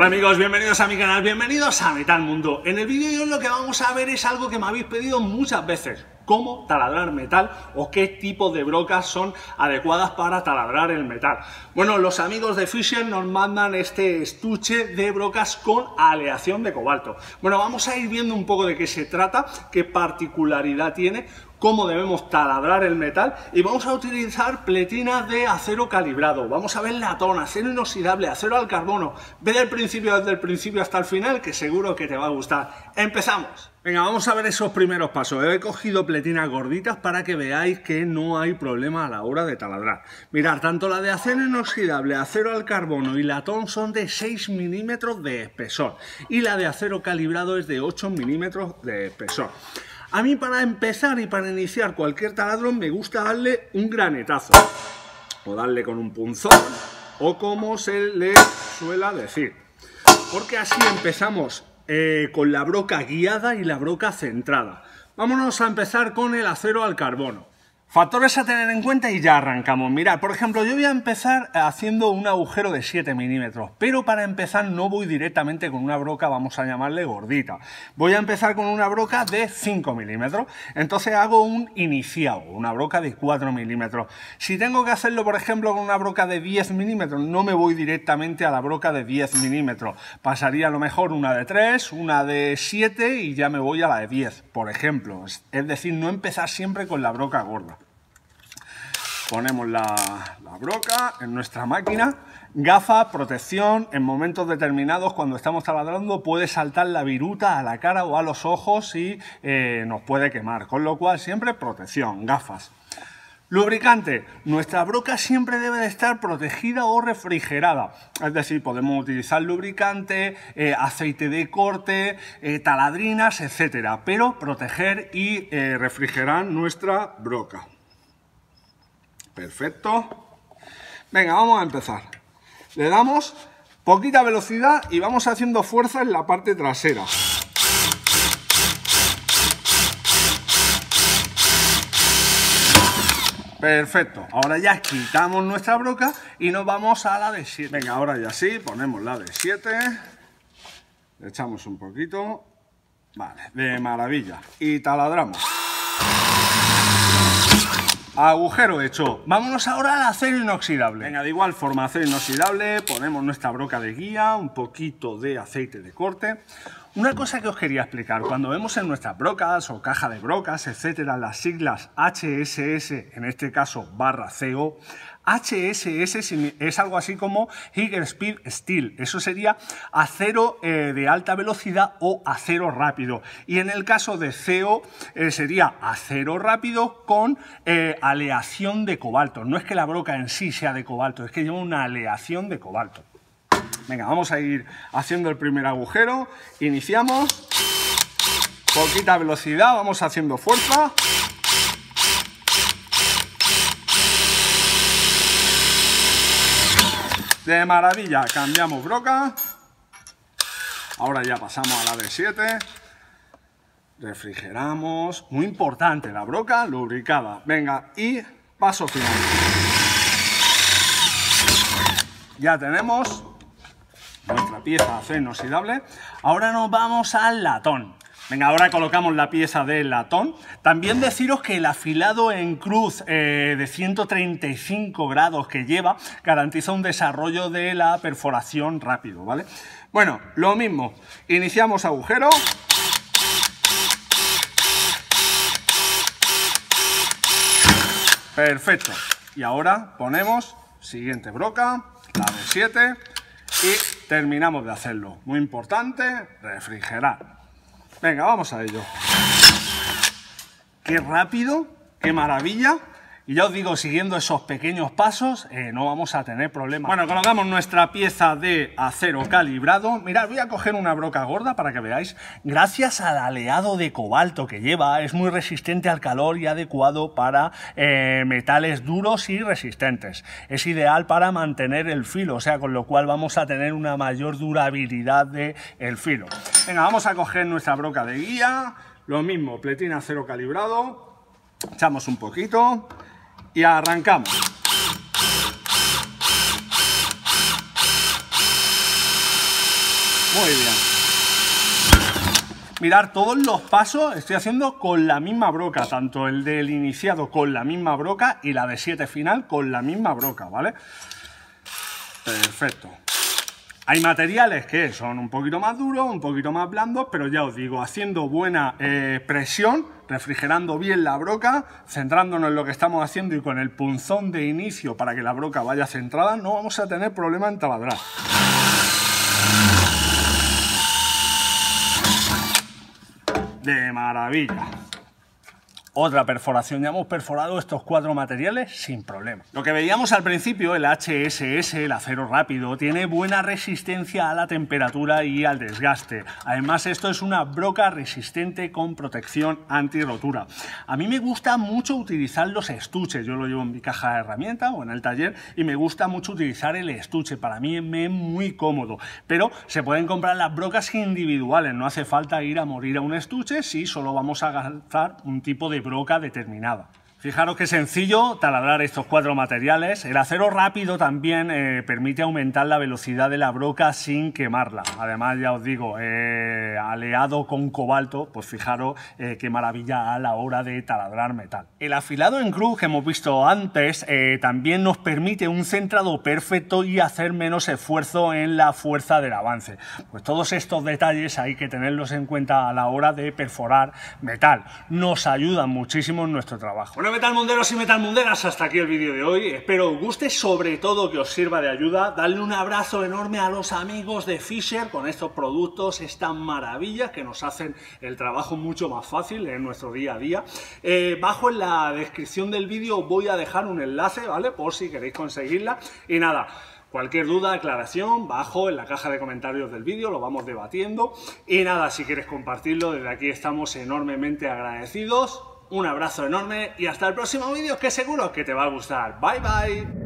Hola amigos, bienvenidos a mi canal, bienvenidos a Metal Mundo. En el vídeo de hoy lo que vamos a ver es algo que me habéis pedido muchas veces. Cómo taladrar metal o qué tipo de brocas son adecuadas para taladrar el metal. Bueno, los amigos de Fisher nos mandan este estuche de brocas con aleación de cobalto. Bueno, vamos a ir viendo un poco de qué se trata, qué particularidad tiene, cómo debemos taladrar el metal y vamos a utilizar pletinas de acero calibrado. Vamos a ver latón, acero inoxidable, acero al carbono. Ve del principio desde el principio hasta el final que seguro que te va a gustar. ¡Empezamos! Venga, vamos a ver esos primeros pasos. He cogido pletinas gorditas para que veáis que no hay problema a la hora de taladrar. Mirad, tanto la de acero inoxidable, acero al carbono y latón son de 6 milímetros de espesor y la de acero calibrado es de 8 milímetros de espesor. A mí para empezar y para iniciar cualquier taladro me gusta darle un granetazo. O darle con un punzón, o como se le suele decir. Porque así empezamos eh, con la broca guiada y la broca centrada. Vámonos a empezar con el acero al carbono. Factores a tener en cuenta y ya arrancamos. Mirad, por ejemplo, yo voy a empezar haciendo un agujero de 7 milímetros, pero para empezar no voy directamente con una broca, vamos a llamarle gordita. Voy a empezar con una broca de 5 milímetros. Entonces hago un iniciado, una broca de 4 milímetros. Si tengo que hacerlo, por ejemplo, con una broca de 10 milímetros, no me voy directamente a la broca de 10 milímetros. Pasaría a lo mejor una de 3, una de 7 y ya me voy a la de 10, por ejemplo. Es decir, no empezar siempre con la broca gorda ponemos la, broca en nuestra máquina, gafas, protección, en momentos determinados cuando estamos taladrando puede saltar la viruta a la cara o a los ojos y eh, nos puede quemar, con lo cual siempre protección, gafas. Lubricante. Nuestra broca siempre debe de estar protegida o refrigerada. Es decir, podemos utilizar lubricante, eh, aceite de corte, eh, taladrinas, etcétera, pero proteger y refrigerar nuestra broca. Perfecto. Venga, vamos a empezar. Le damos poquita velocidad y vamos haciendo fuerza en la parte trasera. Perfecto, ahora ya quitamos nuestra broca y nos vamos a la de 7. Venga, ahora ya sí, ponemos la de 7. Le echamos un poquito. Vale, de maravilla. Y taladramos. Agujero hecho. Vámonos ahora al acero inoxidable. Venga, de igual forma, acero inoxidable, ponemos nuestra broca de guía, un poquito de aceite de corte. Una cosa que os quería explicar, cuando vemos en nuestras brocas o caja de brocas, etcétera, las siglas HSS, en este caso barra CO, HSS es algo así como Higher Speed Steel. Eso sería acero eh, de alta velocidad o acero rápido. Y en el caso de CO eh, sería acero rápido con eh, aleación de cobalto. No es que la broca en sí sea de cobalto, es que lleva una aleación de cobalto. Venga, vamos a ir haciendo el primer agujero. Iniciamos. Poquita velocidad, vamos haciendo fuerza. De maravilla, cambiamos broca. Ahora ya pasamos a la de 7. Refrigeramos. Muy importante, la broca lubricada. Venga, y paso final. Ya tenemos nuestra pieza acero inoxidable. Ahora nos vamos al latón. Venga, ahora colocamos la pieza de latón. También deciros que el afilado en cruz eh, de 135 grados que lleva garantiza un desarrollo de la perforación rápido, ¿vale? Bueno, lo mismo. Iniciamos agujero. Perfecto. Y ahora ponemos siguiente broca, la de 7 y terminamos de hacerlo. Muy importante, refrigerar. Venga, vamos a ello. Qué rápido, qué maravilla. Y ya os digo, siguiendo esos pequeños pasos, eh, no vamos a tener problemas. Bueno, colocamos nuestra pieza de acero calibrado. Mirad, voy a coger una broca gorda para que veáis. Gracias al aleado de cobalto que lleva, es muy resistente al calor y adecuado para eh, metales duros y resistentes. Es ideal para mantener el filo, o sea, con lo cual vamos a tener una mayor durabilidad del el filo. Venga, vamos a coger nuestra broca de guía. Lo mismo, pletina acero calibrado. Echamos un poquito y arrancamos. Muy bien. Mirar, todos los pasos estoy haciendo con la misma broca, tanto el del iniciado con la misma broca y la de 7 final con la misma broca, ¿vale? Perfecto. Hay materiales que son un poquito más duros, un poquito más blandos, pero ya os digo, haciendo buena eh, presión, refrigerando bien la broca, centrándonos en lo que estamos haciendo y con el punzón de inicio para que la broca vaya centrada, no vamos a tener problema en taladrar. De maravilla otra perforación. Ya hemos perforado estos cuatro materiales sin problema. Lo que veíamos al principio, el HSS, el acero rápido, tiene buena resistencia a la temperatura y al desgaste. Además, esto es una broca resistente con protección anti-rotura. A mí me gusta mucho utilizar los estuches. Yo lo llevo en mi caja de herramientas o en el taller y me gusta mucho utilizar el estuche. Para mí me es muy cómodo. Pero se pueden comprar las brocas individuales. No hace falta ir a morir a un estuche si solo vamos a gastar un tipo de broca determinada. Fijaros qué sencillo taladrar estos cuatro materiales. El acero rápido también eh, permite aumentar la velocidad de la broca sin quemarla. Además, ya os digo, eh, aleado con cobalto, pues fijaros eh, qué maravilla a la hora de taladrar metal. El afilado en cruz que hemos visto antes también nos permite un centrado perfecto y hacer menos esfuerzo en la fuerza del avance. Pues todos estos detalles hay que tenerlos en cuenta a la hora de perforar metal. Nos ayudan muchísimo en nuestro trabajo. Metal Munderos y Metal Munderas, hasta aquí el vídeo de hoy. Espero os guste, sobre todo que os sirva de ayuda. Darle un abrazo enorme a los amigos de Fisher con estos productos, estas maravillas que nos hacen el trabajo mucho más fácil en nuestro día a día. Eh, bajo en la descripción del vídeo voy a dejar un enlace, ¿vale? Por si queréis conseguirla. Y nada, Cualquier duda, aclaración, bajo en la caja de comentarios del vídeo, lo vamos debatiendo. Y nada, si quieres compartirlo, desde aquí estamos enormemente agradecidos un abrazo enorme y hasta el próximo vídeo que seguro que te va a gustar. Bye bye.